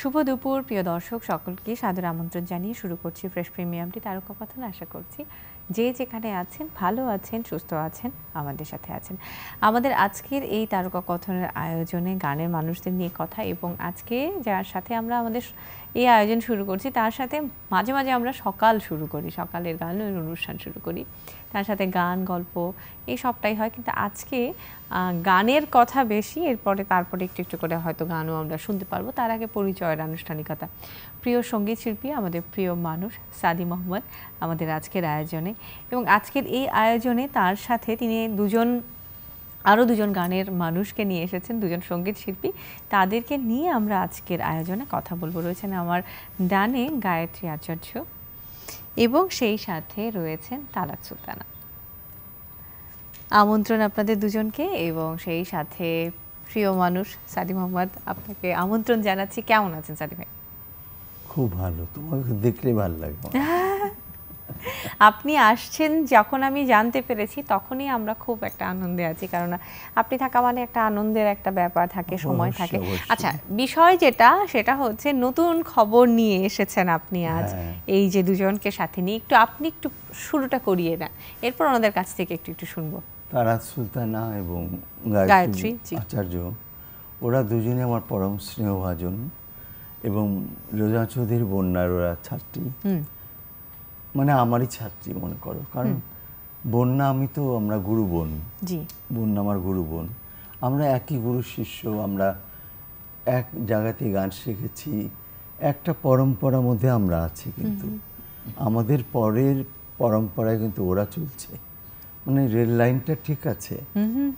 শুভ দুপুর, প্রিয় দর্শক, সকলকে সাদর আমন্ত্রণ জানিয়ে শুরু করছি ফ্রেশ প্রিমিয়ামটি তারকা কথন আশা করছি যে যেখানে আছেন, ভালো আছেন, সুস্থ আছেন, আমাদের সাথে আছেন। আমাদের আজকের এই তারকা কথনের আয়োজনে গানের মানুষদের নিয়ে কথা এবং আজকে যার সাথে আমরা আমাদের এই আয়োজন শুরু করছি, তার সাথে মাঝে মাঝে আমরা সকাল শুরু করি, সকালের গানের অনুষ্ঠান শুরু করি। তার সাথে গান, গল্প, এই সবটাই হয়। কিন্তু আজকে গানের কথা বেশি, এরপরে তারপরে একটু একটু করে হয়তো গানও আমরা শুনতে পারব। তার আগে পরিচয়ের আনুষ্ঠানিকতা। প্রিয় সংগীত শিল্পী, আমাদের প্রিয় মানুষ সাদি মোহাম্মদ আমাদের আজকের আয়োজনে। এবং আজকের এই আয়োজনে তার সাথে তিনি দুজন, আরও দুজন গানের মানুষকে নিয়ে এসেছেন, দুজন সংগীত শিল্পী। তাদেরকে নিয়ে আমরা আজকের আয়োজনে কথা বলব। রয়েছেন আমার ডানে গায়ত্রী আচার্য এবং সেই সাথে রয়েছেন তালাক সুলতানা। আমন্ত্রণ আপনাদের দুজনকে এবং সেই সাথে প্রিয় মানুষ সাদি মোহাম্মদ আপনাকে আমন্ত্রণ জানাচ্ছি। কেমন আছেন সাদি ভাই? খুব ভালো তোমাকে দেখলে ভালো লাগে আপনি আসছেন যখন আমি জানতে পেরেছি তখনই আমরা খুব একটা আনন্দে আছি। কারণ আপনি থাকা মানে একটা আনন্দের একটা ব্যাপার থাকে সময় থাকে। আচ্ছা বিষয় যেটা সেটা হচ্ছে নতুন খবর নিয়ে এসেছেন আপনি আজ। হ্যাঁ। এই যে দুজনকে সাথে নিয়ে একটু আপনি একটু শুরুটা করিয়ে না এরপর ওনাদের কাছ থেকে একটু একটু শুনব। তারাত সুলতানা এবং গায়ত্রী আচার্য ওরা দুজনে আমার পরম স্নেহভাজন। এবং রোজা চৌধুরীর বন্যার ওরা ছাত্রী। মানে আমারই ছাত্রী মনে করো কারণ বন্যা আমি তো আমরা গুরু বোন। বন্যা আমার গুরু বোন। আমরা একই গুরু শিষ্য আমরা এক জায়গাতে গান শিখেছি একটা পরম্পরার মধ্যে আমরা আছি কিন্তু। আমাদের পরের পরম্পরায় কিন্তু ওরা চলছে। মানে রেল লাইনটা ঠিক আছে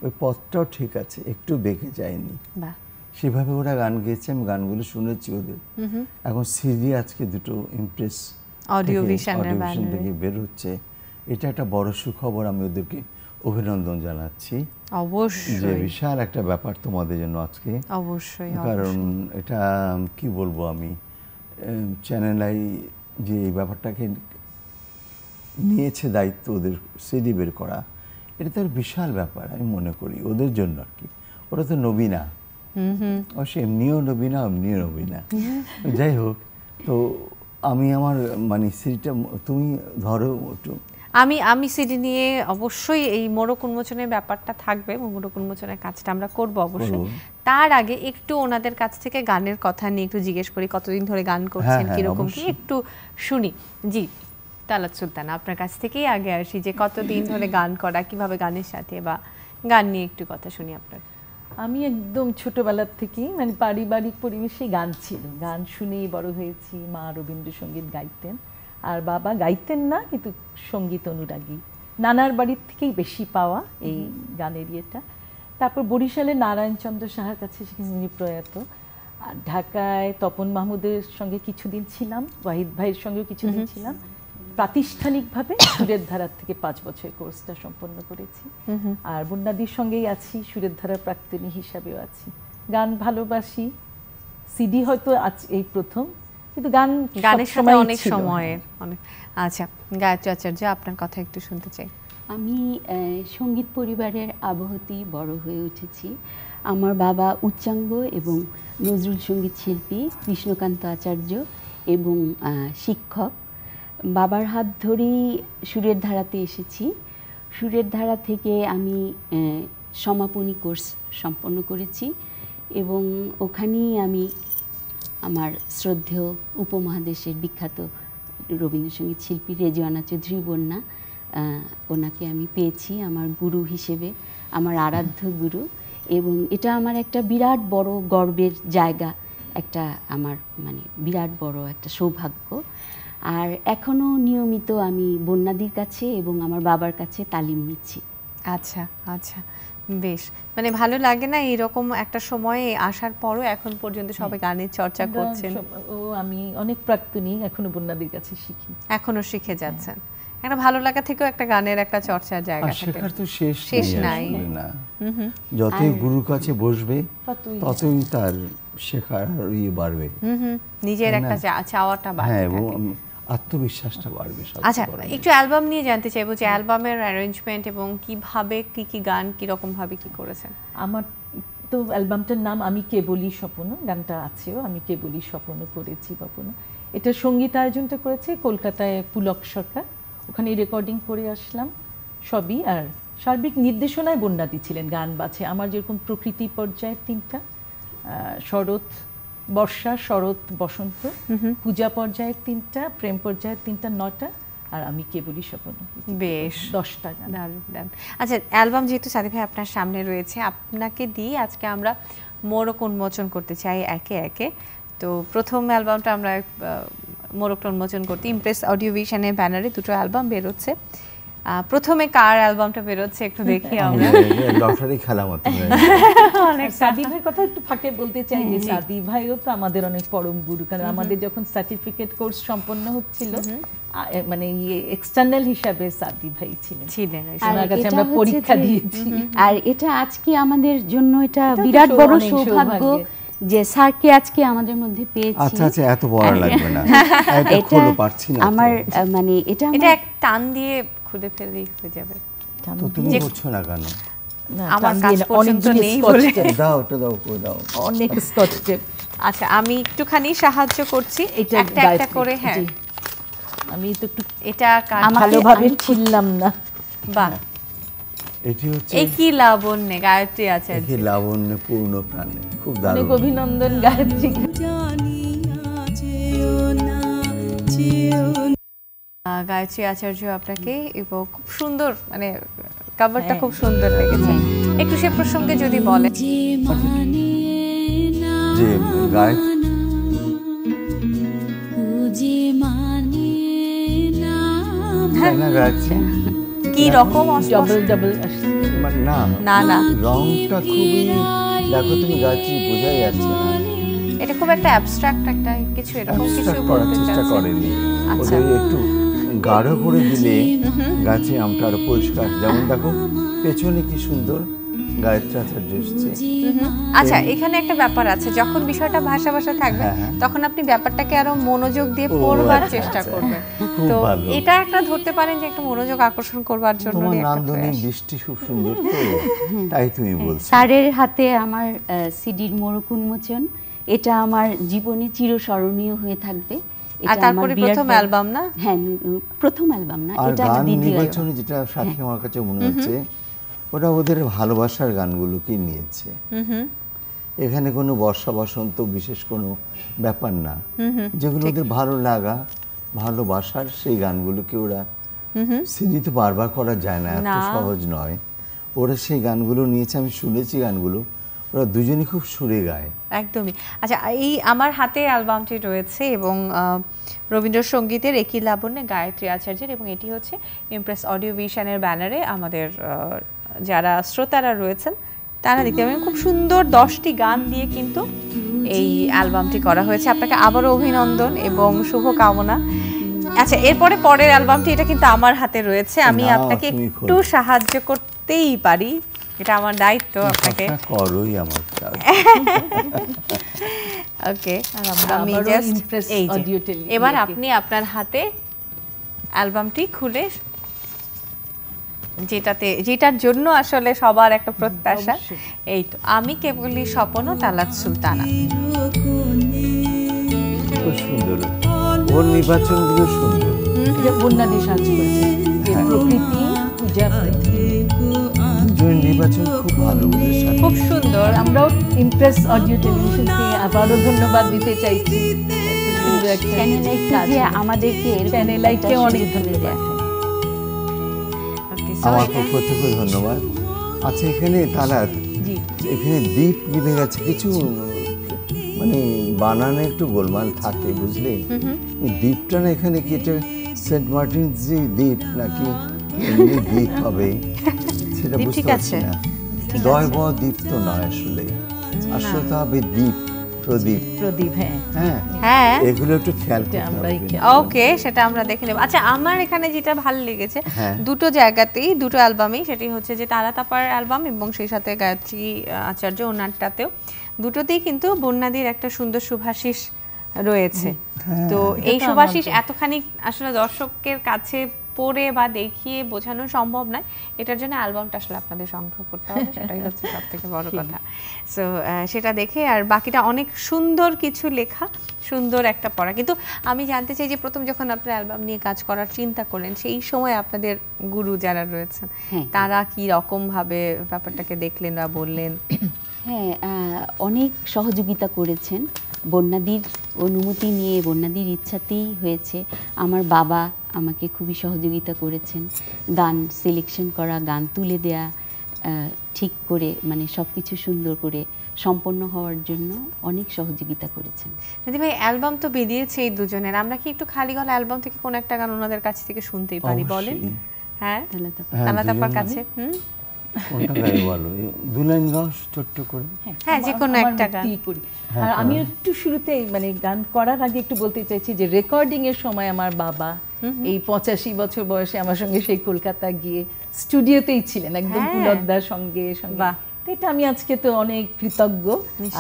ওই পথটাও ঠিক আছে একটু বেঁকে যায়নি। সেভাবে ওরা গান গেয়েছে আমি গানগুলো শুনেছি ওদের। এখন সিডি আজকে দুটো ইমপ্রেস অডিও থেকে বের হচ্ছে। এটা একটা বড় সুখবর আমি ওদেরকে অভিনন্দন জানাচ্ছি। অবশ্যই। যে বিশাল একটা ব্যাপার তোমাদের জন্য আজকে। অবশ্যই কারণ এটা কি বলব আমি চ্যানেল আই যে এই ব্যাপারটাকে নিয়েছে দায়িত্ব ওদের সিডি বের করা এটা তো বিশাল ব্যাপার আমি মনে করি ওদের জন্য আর কি। ওরা তো নবীনা। অবশ্য এমনিও নবীনা এমনিও নবীনা যাই হোক তো আমি আমার মানে সিডিটা তুমি ধরো একটু। আমি আমি সিডি নিয়ে অবশ্যই এই মোড়ক উন্মোচনের ব্যাপারটা থাকবে মোড়ক উন্মোচনের কাজটা আমরা করব অবশ্যই। তার আগে একটু ওনাদের কাছ থেকে গানের কথা নিয়ে একটু জিজ্ঞেস করি কতদিন ধরে গান করছেন হ্যাঁ, হ্যাঁ, কীরকম কি? একটু শুনি। জি তালাত সুলতান আপনার কাছ থেকেই আগে আসি যে কতদিন ধরে গান করা কীভাবে গানের সাথে বা গান নিয়ে একটু কথা শুনি আপনার। আমি একদম ছোটবেলার থেকেই মানে পারিবারিক পরিবেশে গান ছিল। গান শুনেই বড় হয়েছি মা রবীন্দ্রসঙ্গীত গাইতেন। আর বাবা গাইতেন না কিন্তু সংগীত অনুরাগী। নানার বাড়ির থেকেই বেশি পাওয়া এই গানের ইয়েটা। তারপর বরিশালে নারায়ণচন্দ্র সাহার কাছে উনি প্রয়াত। আর ঢাকায় তপন মাহমুদের সঙ্গে কিছুদিন ছিলাম ওয়াহিদ ভাইয়ের সঙ্গেও কিছুদিন ছিলাম। প্রাতিষ্ঠানিকভাবে সুরের ধারার থেকে পাঁচ বছর কোর্সটা সম্পন্ন করেছি। আর বন্যাদির সঙ্গেই আছি সুরের ধারার প্রাক্তনী হিসাবেও আছি। গান ভালোবাসি সিডি হয়তো আজ এই প্রথম কিন্তু গান গানের সাথে অনেক সময়ের অনেক আচ্ছা গায়ত্রী আচার্য আপনার কথা একটু শুনতে চাই। আমি সংগীত পরিবারের আবহতি বড় হয়ে উঠেছি। আমার বাবা উচ্চাঙ্গ এবং নজরুল সংগীত শিল্পী কৃষ্ণকান্ত আচার্য এবং শিক্ষক। বাবার হাত ধরেই সুরের ধারাতে এসেছি। সুরের ধারা থেকে আমি সমাপনী কোর্স সম্পন্ন করেছি এবং ওখানেই আমি আমার শ্রদ্ধেয় উপমহাদেশের বিখ্যাত রবীন্দ্রসঙ্গীত শিল্পী রেজওয়ানা চৌধুরী বন্যা ওনাকে আমি পেয়েছি আমার গুরু হিসেবে, আমার আরাধ্য গুরু এবং এটা আমার একটা বিরাট বড় গর্বের জায়গা, একটা আমার মানে বিরাট বড় একটা সৌভাগ্য। আর এখনও নিয়মিত আমি বন্যাদির কাছে এবং আমার বাবার কাছে তালিম নিচ্ছি। আচ্ছা আচ্ছা। বেশ। মানে ভালো লাগে না এরকম একটা সময়ে আসার পরও এখন পর্যন্ত সবাই হ্যাঁ। গানের চর্চা করছেন? ও আমি অনেক প্রাক্তনী এখনও বন্যাদির কাছে শিখি। এখনও শিখে যাচ্ছেন। একটা ভালো লাগা থেকেও একটা গানের একটা চর্চার জায়গা থাকে। শেখার তো শেষ শেষ নাই। না। যতই গুরুর কাছে বসবে ততই তার শেখার ইয়ে বাড়বে। নিজের একটা চাওয়াটা বাড়বে হ্যাঁ এবং আত্মবিশ্বাসটা বাড়বে আচ্ছা একটু অ্যালবাম নিয়ে জানতে চাইব যে অ্যালবামের অ্যারেঞ্জমেন্ট এবং কীভাবে কি কি গান কি রকম ভাবে কি করেছেন? আমার তো অ্যালবামটার নাম আমি কেবলই স্বপ্ন গানটা আছেও আমি কেবলই স্বপ্ন করেছি স্বপ্ন এটা সংগীত আয়োজনটা করেছে কলকাতায় পুলক সরকার। ওখানে রেকর্ডিং করে আসলাম সবই আর সার্বিক নির্দেশনায় বন্যাদি ছিলেন গান বাছে আমার যেরকম প্রকৃতি পর্যায়ের তিনটা শরৎ বর্ষা শরৎ বসন্ত পূজা পর্যায়ের তিনটা প্রেম পর্যায়ের তিনটা নটা আর আমি কেবলই স্বপ্ন বেশ। দশটা গান। দারুণ আচ্ছা অ্যালবাম যেহেতু সাদি ভাই আপনার সামনে রয়েছে আপনাকে দিয়ে আজকে আমরা মোরক উন্মোচন করতে চাই একে একে। তো প্রথম অ্যালবামটা আমরা আহ, মোড়কটা উন্মোচন করতে ইমপ্রেস অডিও ভিশনের ব্যানারে দুটো অ্যালবাম বেরোচ্ছে। প্রথমে কার অ্যালবামটা বেরোচ্ছে একটু দেখি আমরা। লটারি খেলা মতো অনেক সাদি ভাইয়ের কথা একটু ফাঁকে বলতে চাই যে সাদি ভাইও তো আমাদের অনেক পরম গুরু কারণ আমাদের যখন সার্টিফিকেট কোর্স সম্পন্ন হচ্ছিল মানে ইয়ে এক্সটার্নাল হিসাবে সাদি ভাই ছিলেন। ছিলেন কাছে এটা আমরা পরীক্ষা দিয়েছি। আর এটা আজকে আমাদের জন্য এটা বিরাট বড় সৌভাগ্য যে স্যারকে আজকে আমাদের মধ্যে পেয়েছি। আচ্ছা আচ্ছা এত বড় লাগবে না। এটা এটা খোলো পারছি না। আমার মানে এটা এটা এক টান দিয়ে খুলে ফেললেই হয়ে যাবে। তো তুমি করছ না কেন? আমার কাজ পর্যন্ত নেই বলে। দাও ওটা দাও করে দাও। অনেক স্কচ টেপ আচ্ছা আমি একটুখানি সাহায্য করছি। এটা একটা একটা গায়ত্রী, করে হ্যাঁ। আমি তো একটু এটা কার ভালোভাবে ছিললাম না। বাহ। এটি হচ্ছে এই কি লাবণ্য গায়ত্রী লাবণ্য পূর্ণ প্রাণে। খুব অনেক অভিনন্দন গায়ত্রী। আহ, গায়ত্রী আচার্য আপনাকে এবং খুব সুন্দর মানে কভারটা। খুব সুন্দর লেগেছে। একটু সে প্রসঙ্গে যদি বলে যে কি রকম অস্পষ্ট? ডবল ডবল মানে না। না, না। রংটা খুবই দেখো তুমি গায়ত্রী বোঝাই যাচ্ছে না। এটা খুব একটা অ্যাবস্ট্রাক্ট একটা কিছু এরকম কিছু করার চেষ্টা করেনি। আচ্ছা। ওদের একটু গাঢ় করে দিলে গাছে আমটা আরও পরিষ্কার। যেমন দেখো পেছনে কি সুন্দর আচ্ছা এখানে একটা ব্যাপার আছে যখন বিষয়টা ভাষা ভাষা থাকবে হ্যাঁ, হ্যাঁ। তখন আপনি ব্যাপারটাকে আরও মনোযোগ দিয়ে পড়বার আচ্ছা, চেষ্টা আচ্ছা। করবেন। তো এটা একটা ধরতে পারেন যে একটা মনোযোগ আকর্ষণ করবার জন্য তোমার নান্দনিক দৃষ্টি খুব সুন্দর তো তাই তুমি বলছো। স্যারের হাতে আমার সিডির মোড়ক উন্মোচন এটা আমার জীবনে চিরস্মরণীয় হয়ে থাকবে। আর এটা আমার তারপরে প্রথম অ্যালবাম না? হ্যাঁ প্রথম অ্যালবাম না এটা আমার দ্বিতীয় অ্যালবাম। যেটা সাথে আমার কাছে মনে হচ্ছে ওরা ওদের ভালোবাসার গানগুলোকে নিয়েছে। এখানে কোনো বর্ষা বসন্ত বিশেষ কোনো ব্যাপার না। যেগুলো ওদের ভালো লাগা ভালোবাসার সেই গানগুলোকে ওরা সিডিতে বারবার করা যায় না এত সহজ নয়। ওরা সেই গানগুলো নিয়েছে আমি শুনেছি গানগুলো। ওরা দুজনই খুব সুরে গায়। একদমই। আচ্ছা এই আমার হাতে অ্যালবামটি রয়েছে এবং রবীন্দ্রসঙ্গীতের একই লাবণ্যে গায়ত্রী আচার্যের এবং এটি হচ্ছে ইমপ্রেস অডিও ভিশনের ব্যানারে আমাদের যারা শ্রোতারা রয়েছেন তারা দেখতে পাবেন খুব সুন্দর দশটি গান দিয়ে কিন্তু এই অ্যালবামটি করা হয়েছে। আপনাকে আবারও অভিনন্দন এবং শুভকামনা। আচ্ছা এরপরে পরের অ্যালবামটি এটা কিন্তু আমার হাতে রয়েছে। আমি আপনাকে একটু সাহায্য করতেই পারি। এটা আমার দায়িত্ব আপনাকে। করোই আমার ওকে আমি জাস্ট এবার আপনি আপনার হাতে অ্যালবামটি খুলে যেটাতে যেটার জন্য আসলে সবার একটা প্রত্যাশা। এই তো আমি কেবলই স্বপ্ন তালাত সুলতানা। খুব সুন্দর। ওর নির্বাচনগুলো সুন্দর। যে বন্যাদি সাহায্য করেছে। প্রকৃতি পূজা দুজনের নির্বাচন খুব ভালো খুব সুন্দর। আমরাও ইমপ্রেস অডিও টেলিভিশনকে আবারও ধন্যবাদ দিতে চাইছি। আমাদেরকে অনেক আমার পক্ষ থেকে ধন্যবাদ। আচ্ছা এখানে তারা এখানে দ্বীপ নিভে গেছে কিছু মানে বানানে একটু গোলমাল থাকে বুঝলে? দ্বীপটা না এখানে কি এটা সেন্ট মার্টিন যে দ্বীপ নাকি দ্বীপ হবে। সেটা বুঝতে পারছি না। দয় দ্বীপ তো নয় আসলে। আসলে তো হবে দ্বীপ প্রদীপ। প্রদীপ হ্যাঁ। হ্যাঁ। হ্যাঁ। এগুলো একটু খেয়াল করতে হবে ওকে সেটা আমরা দেখে নেব। আচ্ছা আমার এখানে যেটা ভালো লেগেছে হ্যাঁ। দুটো জায়গাতেই দুটো অ্যালবামেই সেটি হচ্ছে যে তারা তাপার অ্যালবাম এবং সেই সাথে গায়ত্রী আচার্য ওনারটাতেও দুটোতেই কিন্তু বন্যাদির একটা সুন্দর সুভাষিস রয়েছে। তো এই সুভাষিস এতখানি আসলে দর্শকের কাছে পড়ে বা দেখিয়ে বোঝানো সম্ভব নয়। এটার জন্য অ্যালবামটা আসলে আপনাদের সংগ্রহ করতে হবে সেটাই হচ্ছে সব থেকে বড় কথা। সো সেটা দেখে আর বাকিটা অনেক সুন্দর কিছু লেখা সুন্দর একটা পড়া। কিন্তু আমি জানতে চাই যে প্রথম যখন আপনার অ্যালবাম নিয়ে কাজ করার চিন্তা করলেন সেই সময় আপনাদের গুরু যারা রয়েছেন হ্যাঁ। তারা কি রকম ভাবে ব্যাপারটাকে দেখলেন বা বললেন? হ্যাঁ অনেক সহযোগিতা করেছেন। বন্যাদির অনুমতি নিয়ে বন্যাদির ইচ্ছাতেই হয়েছে। আমার বাবা আমাকে খুবই সহযোগিতা করেছেন। গান সিলেকশন করা গান তুলে দেয়া আহ, ঠিক করে মানে সব কিছু সুন্দর করে সম্পন্ন হওয়ার জন্য অনেক সহযোগিতা করেছেন। দিদি ভাই অ্যালবাম তো বেরিয়েছে এই দুজনের। আমরা কি একটু খালি গলা অ্যালবাম থেকে কোন একটা গান ওনাদের কাছ থেকে শুনতেই পারি বলেন। হ্যাঁ? তাহলে তো হ্যাঁ, কাছে হুম? কোনটা গায়ে বলো এই দু লাইন গাও ছোট্ট করে হ্যাঁ, যে কোনো একটা গান। করি। হ্যাঁ, আর আমি একটু শুরুতে মানে গান করার আগে একটু বলতে চাইছি যে রেকর্ডিং এর সময় আমার বাবা এই পঁচাশি বছর বয়সে আমার সঙ্গে সেই কলকাতা গিয়ে স্টুডিওতেই ছিলেন একদম হ্যাঁ। পুলকদার সঙ্গে সঙ্গে বাহ। এটা আমি আজকে তো অনেক কৃতজ্ঞ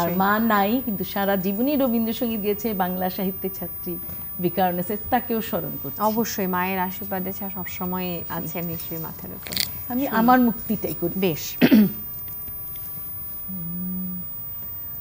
আর মা নাই কিন্তু সারা জীবনই রবীন্দ্রসঙ্গীত গিয়েছে বাংলা সাহিত্যের ছাত্রী বিকারণেসে তাকেও স্মরণ করছি। অবশ্যই মায়ের আশীর্বাদে সবসময় আছে নিশ্চয়ই মাথার উপর। আমি আমার মুক্তিটাই করি। বেশ।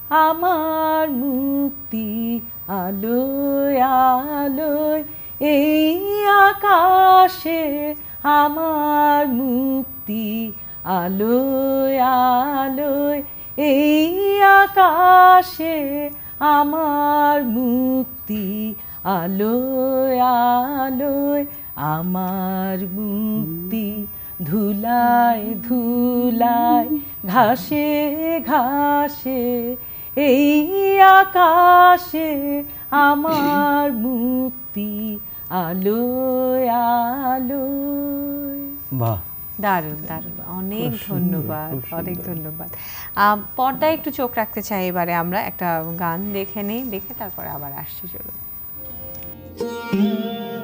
আমার মুক্তি আলোয় আলোয় এই আকাশে আমার মুক্তি আলোয় আলোয় এই আকাশে আমার মুক্তি আলোয় আলোয় আমার মুক্তি ধুলায় ধুলায় ঘাসে ঘাসে এই আকাশে আমার মুক্তি আলোয় আলোয়। বাহ। দারুণ দারুণ। অনেক ধন্যবাদ অনেক ধন্যবাদ। পর্দায় একটু চোখ রাখতে চাই এবারে আমরা একটা গান দেখে নেই দেখে তারপরে আবার আসছি চলুন। তোমারে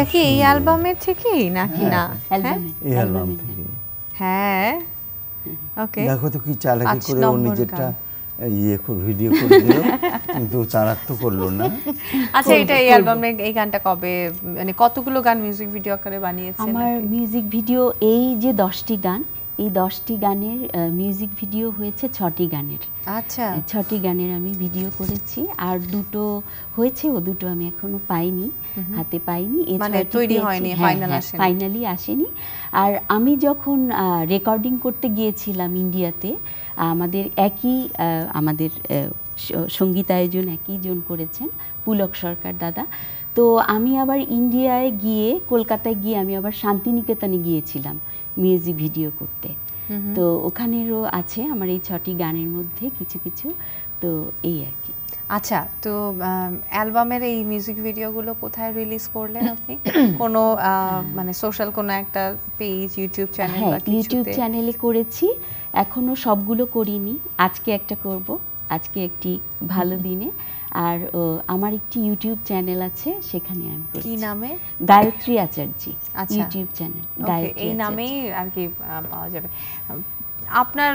এটা কি এই অ্যালবামের থেকেই নাকি না? হ্যাঁ? এই অ্যালবাম থেকে হ্যাঁ। ওকে দেখো তো কি চালাকি করে ও নিজেরটা। ইয়ে ভিডিও করে দিল কিন্তু চালাক তো করল না। আচ্ছা এটা এই অ্যালবামে এই গানটা কবে মানে কতগুলো গান মিউজিক ভিডিও আকারে বানিয়েছেন আমার মিউজিক ভিডিও এই যে দশটি গান এই দশটি গানের মিউজিক ভিডিও হয়েছে ছটি গানের। আচ্ছা। ছটি গানের আমি ভিডিও করেছি। আর দুটো হয়েছে ও দুটো আমি এখনও পাইনি হাতে পাইনি। এ মানে হ্যাঁ, হ্যাঁ, আসেনি। ফাইনালি আসেনি। আর আমি যখন রেকর্ডিং করতে গিয়েছিলাম ইন্ডিয়াতে আমাদের একই আমাদের সঙ্গীতায়োজন একই জন করেছেন পুলক সরকার দাদা। তো আমি আবার ইন্ডিয়ায় গিয়ে কলকাতায় গিয়ে আমি আবার শান্তিনিকেতনে গিয়েছিলাম। মিউজিক ভিডিও করতে। তো ওখানেরও আছে আমার এই ছটি গানের মধ্যে কিছু কিছু। তো এই আর কি। আচ্ছা তো অ্যালবামের এই মিউজিক ভিডিওগুলো কোথায় রিলিজ করলেন আপনি? কোনো মানে সোশ্যাল কোনো একটা পেজ ইউটিউব চ্যানেল বা ইউটিউব চ্যানেলে করেছি। এখনও সবগুলো করিনি। আজকে একটা করব। আজকে একটি ভালো দিনে। আর আমার একটি ইউটিউব চ্যানেল আছে সেখানে আমি কি নামে? গায়ত্রী আচার্যি। ইউটিউব চ্যানেল গায়ত্রী এই নামেই আর কি পাওয়া যাবে। আপনার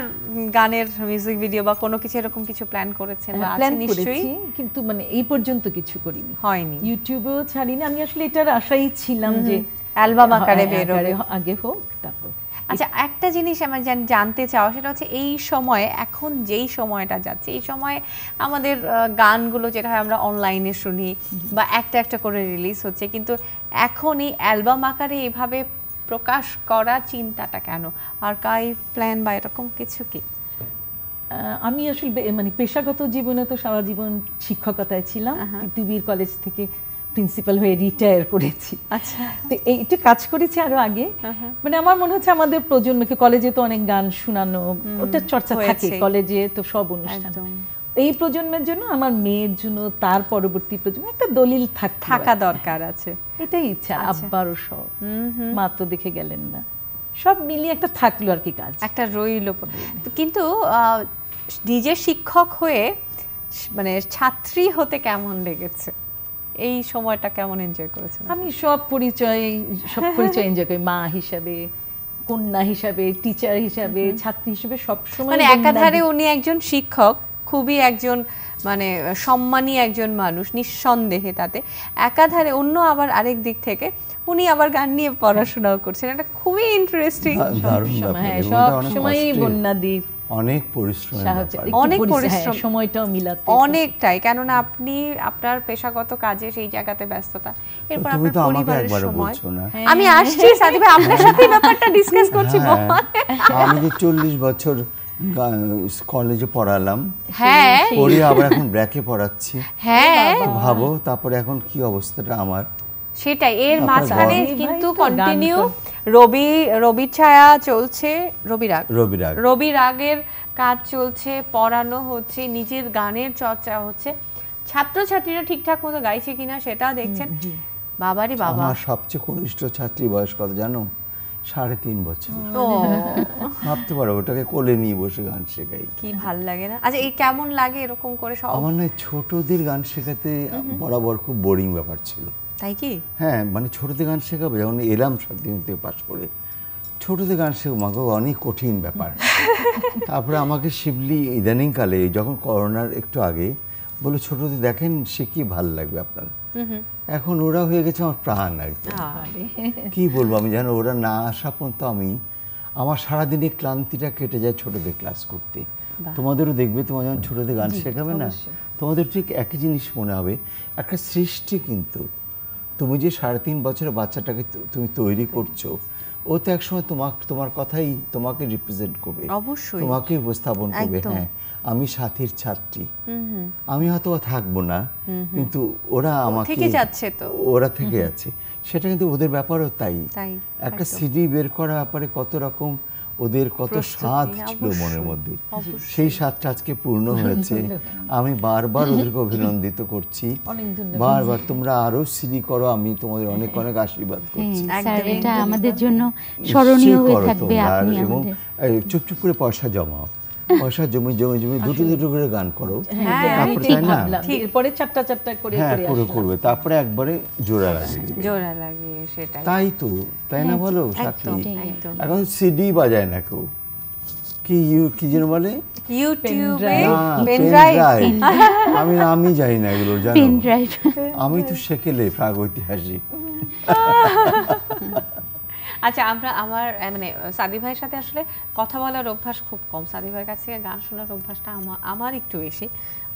গানের মিউজিক ভিডিও বা কোনো কিছু এরকম কিছু প্ল্যান করেছেন বা আছে প্ল্যান নিশ্চয়ই? কিন্তু মানে এই পর্যন্ত কিছু করিনি। হয়নি। ইউটিউবেও ছাড়িনি আমি আসলে এটার আশাই ছিলাম যে অ্যালবাম আকারে হ্যাঁ, বেরোবে। আগে হোক তারপর আচ্ছা একটা জিনিস আমার জান- জানতে চাও সেটা হচ্ছে এই সময়ে এখন যেই সময়টা যাচ্ছে এই সময়ে আমাদের গানগুলো যেটা হয় আমরা অনলাইনে শুনি বা একটা একটা করে রিলিজ হচ্ছে কিন্তু এখন এই অ্যালবাম আকারে এভাবে প্রকাশ করা চিন্তাটা কেন? আর কাই প্ল্যান বা এরকম কিছু কি? আমি আসলে মানে পেশাগত জীবনে তো সারা জীবন শিক্ষকতায় ছিলাম তিতুবির কলেজ থেকে প্রিন্সিপাল হয়ে রিটায়ার করেছি। আচ্ছা। তো এই একটু কাজ করেছি আরও আগে মানে আমার মনে হচ্ছে আমাদের প্রজন্মকে কলেজে তো অনেক গান শোনানো ওটা চর্চা থাকে কলেজে তো সব অনুষ্ঠান। এই প্রজন্মের জন্য আমার মেয়ের জন্য তার পরবর্তী প্রজন্ম একটা দলিল থাক থাকা দরকার আছে। এটাই ইচ্ছা আচ্ছা। আব্বারও সব। মা তো দেখে গেলেন না। সব মিলিয়ে একটা থাকল আর কি কাজ। একটা রইল কিন্তু আহ, নিজের শিক্ষক হয়ে মানে ছাত্রী হতে কেমন লেগেছে? এই সময়টা কেমন এনজয় করেছেন আমি সব পরিচয় সব পরিচয় এনজয় করি। মা হিসাবে কন্যা হিসাবে টিচার হিসাবে ছাত্রী হিসাবে সব সময় মানে একাধারে উনি একজন শিক্ষক খুবই একজন মানে সম্মানী একজন মানুষ নিঃসন্দেহে তাতে। একাধারে অন্য আবার আরেক দিক থেকে উনি আবার গান নিয়ে পড়াশোনাও করছেন। এটা খুবই ইন্টারেস্টিং দারুণ ব্যাপার। হ্যাঁ সব সময়ই বন্যাদির অনেক পরিশ্রমের। একটু অনেক পরিশ্রম, হ্যাঁ, সময়টাও মিলাতে অনেকটাই কেননা আপনি আপনার পেশাগত কাজে সেই জায়গাতে ব্যস্ততা। এরপর আপনার পরিবারের সময়। আমি আসছি সাদি ভাই আপনার সাথে ব্যাপারটা ডিসকাস করছি হ্যাঁ, আমি যে চল্লিশ বছর কলেজে পড়ালাম হ্যাঁ। পড়ে আবার এখন ব্র্যাকে পড়াচ্ছি। হ্যাঁ। ভাবো তারপরে এখন কি অবস্থাটা আমার? সেটাই এর মাঝখানে কিন্তু কন্টিনিউ রবি রবির ছায়া চলছে রবি রাগ। রবি রাগ। রবি রাগের কাজ চলছে পড়ানো হচ্ছে নিজের গানের চর্চা হচ্ছে। ছাত্রছাত্রীরা ঠিকঠাক মতো গাইছে কিনা সেটা দেখছেন। বাবারে বাবা। আমার সবচেয়ে কনিষ্ঠ ছাত্রী বয়স কত জানো? সাড়ে তিন বছর। ভাবতে পারো ওটাকে কোলে নিয়ে বসে গান শেখাই। কি ভালো লাগে না। আচ্ছা এই কেমন লাগে এরকম করে সব? আমার না ছোটদের গান শেখাতে বরাবর খুব বোরিং ব্যাপার ছিল। তাই কি? হ্যাঁ মানে ছোটদের গান শেখাবো যখন এলাম সাতদিনতে পাশ করে। ছোটদের গান শেখাবো মাকে অনেক কঠিন ব্যাপার। তারপরে আমাকে শিবলি ইদানিংকালে যখন করোনার একটু আগে বলে ছোটদের দেখেন সে কি ভালো লাগবে আপনার। এখন ওরা হয়ে গেছে আমার প্রাণ একদম কি। বলব আমি জানো ওরা না আসা পর্যন্ত আমি আমার সারাদিনের ক্লান্তিটা কেটে যায় ছোটদের ক্লাস করতে। তোমাদেরও দেখবে তোমার যখন ছোটদের গান শেখাবে না তোমাদের ঠিক একই জিনিস মনে হবে একটা সৃষ্টি কিন্তু। তুমি যে সাড়ে তিন বছরের বাচ্চাটাকে তুমি তৈরি করছ ও তো একসময় তোমার তোমার কথাই তোমাকে রিপ্রেজেন্ট করবে। অবশ্যই। তোমাকে উপস্থাপন করবে হ্যাঁ। আমি সাথীর ছাত্রী। আমি হয়তো থাকব না কিন্তু ওরা আমাকে থেকে যাচ্ছে তো। ওরা থেকে যাচ্ছে। সেটা কিন্তু ওদের ব্যাপারও তাই। তাই, একটা সিডি বের করার ব্যাপারে কত রকম ওদের কত স্বাদ ছিল মনের মধ্যে। সেই স্বাদটা আজকে পূর্ণ হয়েছে। আমি বারবার ওদেরকে অভিনন্দিত করছি। বারবার তোমরা আরও সিডি করো আমি তোমাদের অনেক অনেক আশীর্বাদ করছি। হ্যাঁ, আমাদের জন্য স্মরণীয় হয়ে করো থাকবে আপনি এবং চুপচুপ করে পয়সা জমাও। পয়সা জমি জমি জমি দুটো দুটো করে গান করো। হ্যাঁ, তারপরে তাই না? এরপরে চারটা চারটা করে হ্যাঁ করে করে করবে। তারপরে একবারে জোড়া লাগিয়ে জোড়া লাগিয়ে সেটাই। তাই তো তাই না বলো সাথী? এখন সিডি বাজায় না কেউ? কি ইউ- কি যেন বলে? ইউটিউবে পেন ড্রাইভ আমি আমি জানি না এগুলো জানো? পেন ড্রাইভ আমি তো সেকেলে প্রাগৈতিহাসিক। আচ্ছা আমরা আমার মানে সাদি ভাইয়ের সাথে আসলে কথা বলার অভ্যাস খুব কম। সাদি ভাইয়ের কাছ থেকে গান শোনার অভ্যাসটা আমার আমার একটু বেশি।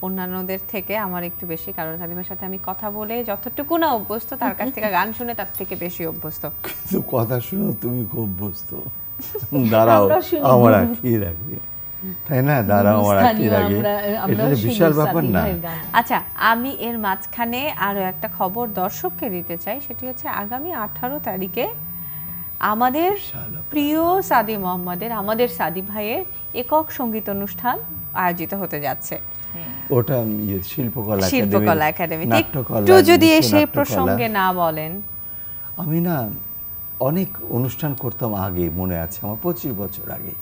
অন্যান্যদের থেকে আমার একটু বেশি কারণ সাদি ভাইয়ের সাথে আমি কথা বলে যতটুকু না অভ্যস্ত তার কাছ থেকে গান শুনে তার থেকে বেশি অভ্যস্ত। কিন্তু কথা শুনো তুমি খুব অভ্যস্ত। দাঁড়াও আমার আঁকিয়ে রাখে। তাই না? দাঁড়াও আমার আঁকিয়ে আমরা- এটা বিশাল ব্যাপার না। আচ্ছা আমি এর মাঝখানে আরও একটা খবর দর্শককে দিতে চাই সেটি হচ্ছে আগামী আঠারো তারিখে আমাদের প্রিয় সাদি মোহাম্মদের আমাদের সাদি ভাইয়ের একক সংগীত অনুষ্ঠান আয়োজিত হতে যাচ্ছে। ওটা ইয়ে, শিল্পকলা শিল্পকলা একাডেমি। একটু যদি সেই প্রসঙ্গে না বলেন। আমি না অনেক অনুষ্ঠান করতাম আগে মনে আছে আমার পঁচিশ বছর আগে।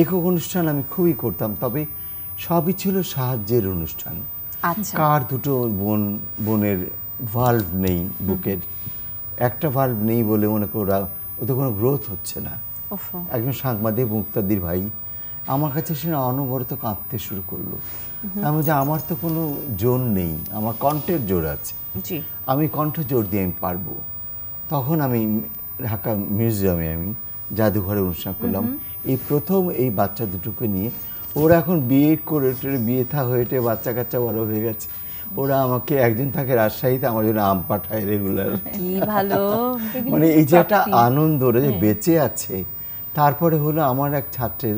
একক অনুষ্ঠান আমি খুবই করতাম তবে সবই ছিল সাহায্যের অনুষ্ঠান। আচ্ছা। কার দুটো বোন বোনের ভাল্ভ নেই বুকের। একটা ভাল্ভ নেই বলে মনে করো ওদের কোনো গ্রোথ হচ্ছে না। একজন সাংবাদিক মুক্তাদির ভাই আমার কাছে সে অনবরত কাঁদতে শুরু করল। আমি বলছি আমার তো কোনো জোর নেই আমার কণ্ঠের জোর আছে। আমি কণ্ঠ জোর দিয়ে আমি পারব। তখন আমি ঢাকা মিউজিয়ামে আমি জাদুঘরে অনুষ্ঠান করলাম। এই প্রথম এই বাচ্চা দুটোকে নিয়ে ওরা এখন বিয়ে করে টেরে বিয়ে থা হয়ে বাচ্চা কাচ্চা বড় হয়ে গেছে। ওরা আমাকে একজন থাকে রাজশাহীতে আমার জন্য আম পাঠায় রেগুলার। কি ভালো। মানে এই যে একটা আনন্দ ওরা যে বেঁচে আছে তারপরে হলো আমার এক ছাত্রের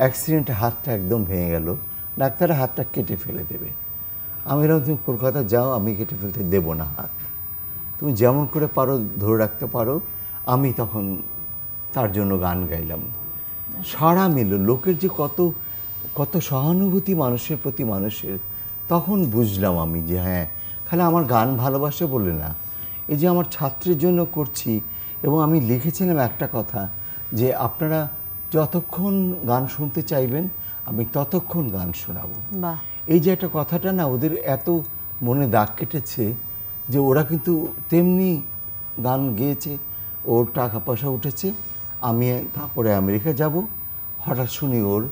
অ্যাক্সিডেন্টে হাতটা একদম ভেঙে গেল ডাক্তার হাতটা কেটে ফেলে দেবে। আমি এরকম তুমি কলকাতা যাও আমি কেটে ফেলতে দেবো না হাত। তুমি যেমন করে পারো ধরে রাখতে পারো আমি তখন তার জন্য গান গাইলাম। সারা মিলল লোকের যে কত কত সহানুভূতি মানুষের প্রতি মানুষের তখন বুঝলাম আমি যে হ্যাঁ খালি আমার গান ভালোবাসে বলে না। এই যে আমার ছাত্রের জন্য করছি এবং আমি লিখেছিলাম একটা কথা যে আপনারা যতক্ষণ গান শুনতে চাইবেন আমি ততক্ষণ গান শোনাবো। এই যে একটা কথাটা না ওদের এত মনে দাগ কেটেছে যে ওরা কিন্তু তেমনি গান গেয়েছে ওর টাকা পয়সা উঠেছে আমি তারপরে আমেরিকা যাব। হঠাৎ শুনি ওর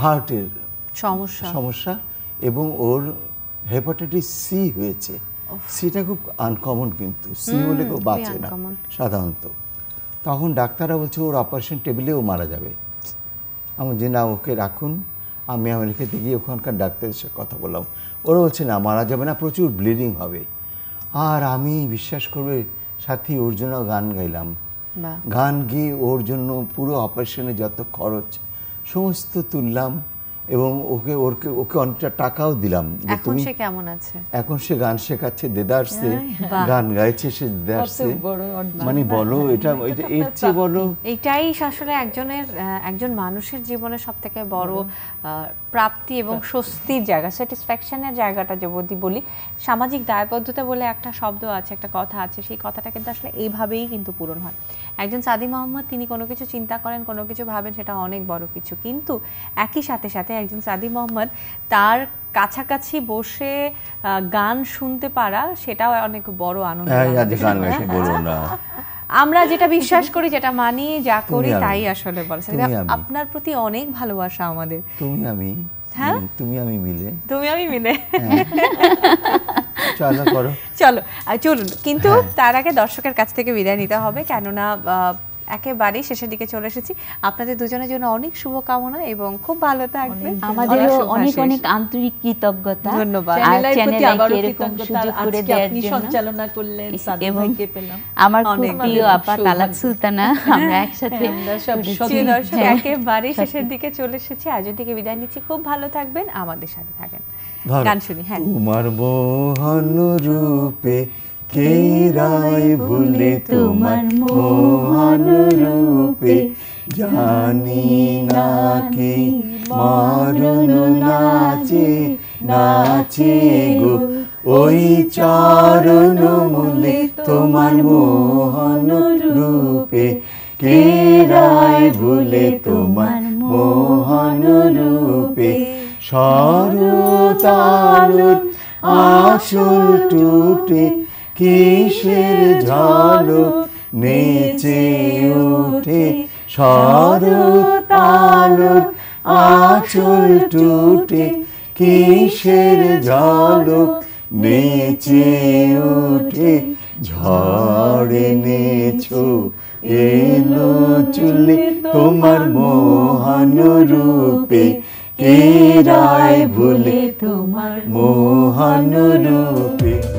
হার্টের সমস্যা। সমস্যা এবং ওর হেপাটাইটিস সি হয়েছে। সিটা খুব আনকমন কিন্তু। সি হলে কেউ বাঁচে না সাধারণত। তখন ডাক্তাররা বলছে ওর অপারেশন টেবিলেও মারা যাবে। আমি যে না ওকে রাখুন। আমি আমেরিকাতে গিয়ে ওখানকার ডাক্তারের সাথে কথা বললাম। ওরা বলছে না মারা যাবে না প্রচুর ব্লিডিং হবে। আর আমি বিশ্বাস করবে সাথী ওর জন্য গান গাইলাম। গান গিয়ে ওর জন্য পুরো অপারেশনে যত খরচ সমস্ত তুললাম। এবং ওকে ওরকে ওকে অনেকটা টাকাও দিলাম যে এখন তুমি সে কেমন আছে? এখন সে গান শেখাচ্ছে দেদারসে। গান গাইছে সে দেদারসে মানে বলো এটা এটা এর চেয়ে বলো এইটাই আসলে একজনের একজন মানুষের জীবনে সব থেকে বড় প্রাপ্তি এবং স্বস্তির জায়গা স্যাটিসফ্যাকশনের জায়গাটা যে যদি বলি সামাজিক দায়বদ্ধতা বলে একটা শব্দ আছে একটা কথা আছে সেই কথাটা কিন্তু আসলে এইভাবেই কিন্তু পূরণ হয়। একজন সাদি মোহাম্মদ তিনি কোনো কিছু চিন্তা করেন কোনো কিছু ভাবেন সেটা অনেক বড় কিছু। কিন্তু একই সাথে সাথে একজন সাদি মোহাম্মদ তার কাছাকাছি বসে গান শুনতে পারা সেটাও অনেক বড় আনন্দ হ্যাঁ আমরা যেটা বিশ্বাস করি যেটা মানি যা করি তাই আসলে বলছে। আপনার প্রতি অনেক ভালোবাসা আমাদের। তুমি আমি হ্যাঁ? তুমি আমি মিলে। তুমি আমি মিলে। চলো করো। চলো চলুন। কিন্তু হ্যাঁ। তার আগে দর্শকের কাছ থেকে বিদায় নিতে হবে। কেননা একেবারেই শেষের দিকে চলে এসেছি। আপনাদের দুজনের জন্য অনেক শুভকামনা এবং খুব ভালো থাকবেন। আমাদেরও অনেক অনেক আন্তরিক কৃতজ্ঞতা। ধন্যবাদ। এরকম সুযোগ করে দেওয়ার জন্য। সঞ্চালনা করলেন এবং আমার খুব প্রিয় ভালো আপা। তালাত সুলতানা। আমরা একসাথে দর্শক হ্যাঁ। একেবারেই শেষের দিকে চলে এসেছি। আজের দিকে বিদায় নিচ্ছি। খুব ভালো থাকবেন। আমাদের সাথে থাকেন। গান শুনি হ্যাঁ। তোমার মোহন রূপে কে রায় ভুলে তোমার মোহন রূপে জানি না কি মারুন নাচে নাচে গো। ওই চরণ মূলে তোমার মোহন রূপে কে রায় ভুলে তোমার মোহন রূপে সরতালুর আসল টুটে কিসের ঝলক নেচে উঠে? সরতালুর আচল টুটে। কিসের ঝলক নেচে উঠে? ঝড়ে নেছো, এলো চুলে তোমার মোহন রূপে। কে রায় ভুলে তোমার মোহন রূপে।